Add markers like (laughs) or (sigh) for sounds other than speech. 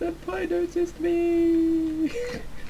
Senpai noticed me! (laughs)